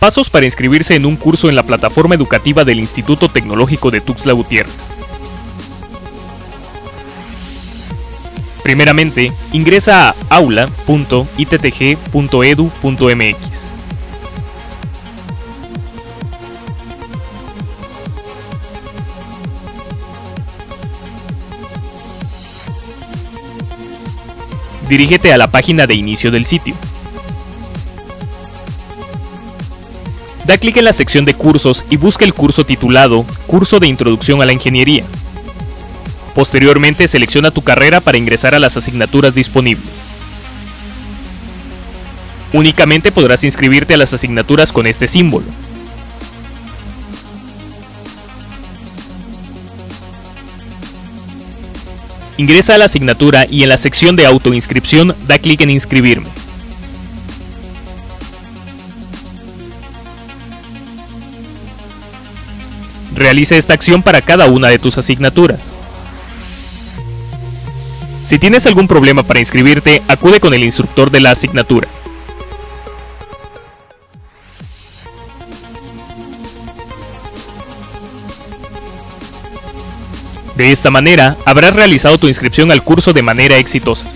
Pasos para inscribirse en un curso en la plataforma educativa del Instituto Tecnológico de Tuxtla Gutiérrez. Primeramente, ingresa a aula.ittg.edu.mx. Dirígete a la página de inicio del sitio. Da clic en la sección de cursos y busca el curso titulado Curso de Introducción a la Ingeniería. Posteriormente selecciona tu carrera para ingresar a las asignaturas disponibles. Únicamente podrás inscribirte a las asignaturas con este símbolo. Ingresa a la asignatura y en la sección de autoinscripción da clic en inscribirme. Realiza esta acción para cada una de tus asignaturas. Si tienes algún problema para inscribirte, acude con el instructor de la asignatura. De esta manera, habrás realizado tu inscripción al curso de manera exitosa.